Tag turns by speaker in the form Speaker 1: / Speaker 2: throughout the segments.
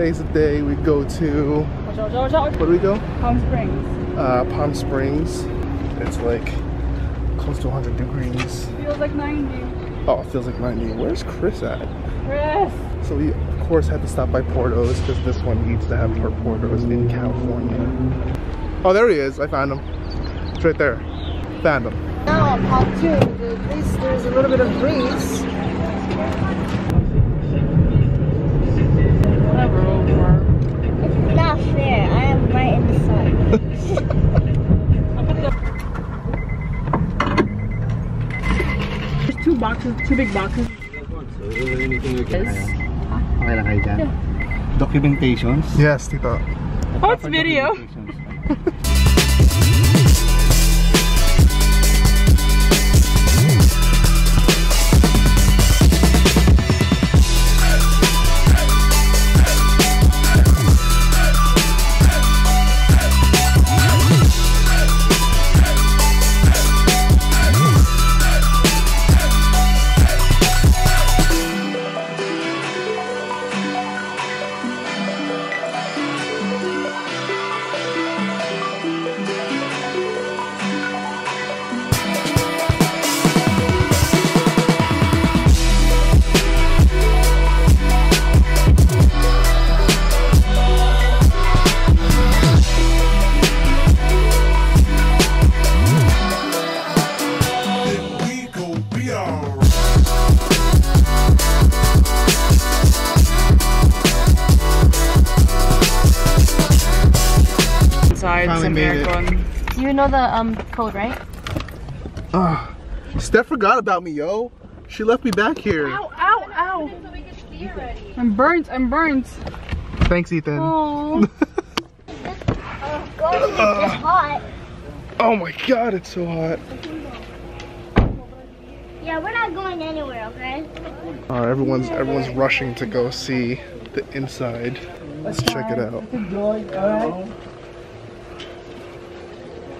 Speaker 1: today's the day we go to, Watch
Speaker 2: out, watch out, watch
Speaker 1: where do we go?
Speaker 2: Palm Springs.
Speaker 1: Uh, Palm Springs. It's like close to 100 degrees.
Speaker 2: Feels like 90.
Speaker 1: Oh, it feels like 90. Where's Chris at?
Speaker 2: Chris.
Speaker 1: So we, of course, had to stop by Porto's because this one needs to have her Porto's in California. Oh, there he is. I found him. It's right there. Found him.
Speaker 3: Now on two, at least there's a little bit of breeze.
Speaker 2: big box.
Speaker 4: So, anything you can yes. Okay lang kayo Documentations?
Speaker 1: Yes, tito.
Speaker 4: Oh, it's video.
Speaker 2: Finally some made it. aircon.
Speaker 5: You know the um code, right?
Speaker 1: Ah, Steph forgot about me, yo. She left me back here. Ow,
Speaker 2: ow, ow. I'm burnt, I'm burnt.
Speaker 1: Thanks, Ethan. Oh.
Speaker 3: God, it's hot.
Speaker 1: Oh my god, it's so hot.
Speaker 3: Yeah, we're not going anywhere, okay?
Speaker 1: Uh, everyone's everyone's rushing to go see the inside. Let's check it out. Take a share, Chris.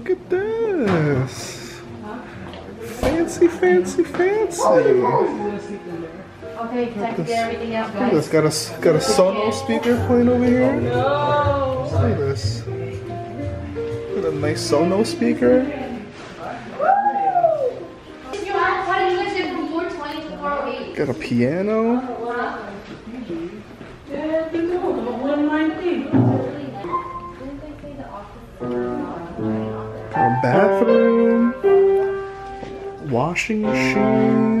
Speaker 1: at this. Fancy, fancy, fancy.
Speaker 5: Okay, get everything out, Look at this.
Speaker 1: Got a got a Sonos speaker playing over here.
Speaker 2: Look
Speaker 1: at this. Got a nice Sonos speaker. Got a piano. Bathroom. Washing machine.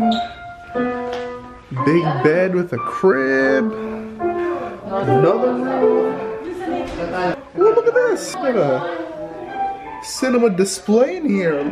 Speaker 1: Big bed with a crib. Another room. Ooh, look at this. Got a cinema display in here.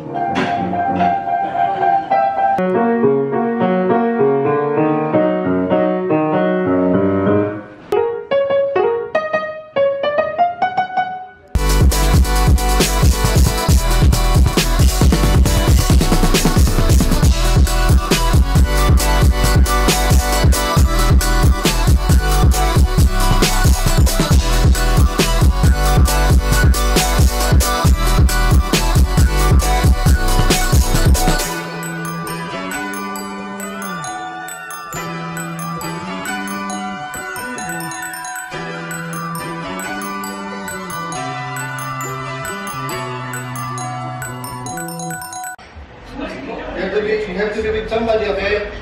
Speaker 4: Have to be, you have to be with somebody, okay?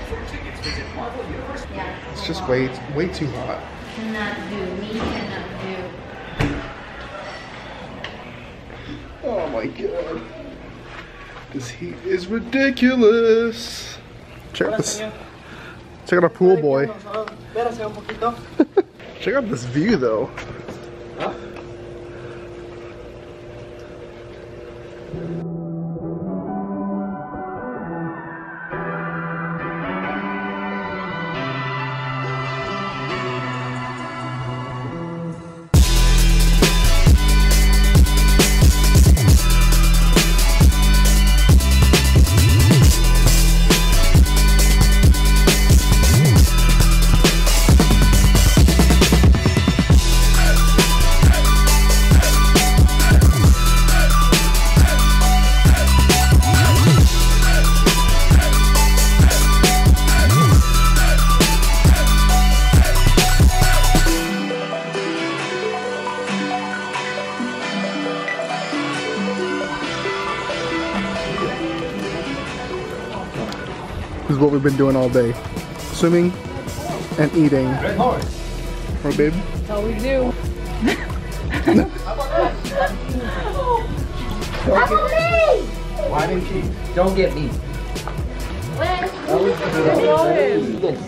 Speaker 1: It's just way way too hot.
Speaker 5: Cannot do. Me cannot do.
Speaker 1: Oh my god. This heat is ridiculous. Check out this.
Speaker 2: Check
Speaker 1: out our pool boy. Check out this view though. This is what we've been doing all day. Swimming and eating.
Speaker 4: Right,
Speaker 1: babe? That's
Speaker 2: all we do.
Speaker 4: Why didn't you? Don't get me.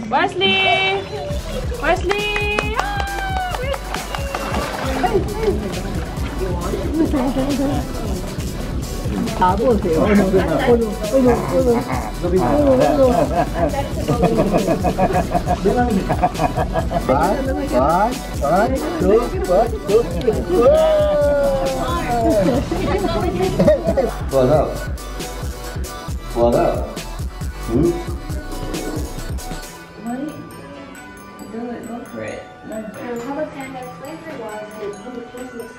Speaker 2: Wesley! Wesley! Ah, 茶做水，
Speaker 4: 我说我说
Speaker 2: 我
Speaker 5: 说我
Speaker 2: 说我
Speaker 4: 我的，我的，嗯。
Speaker 5: Go for it. The Republican flavor was a blue Christmas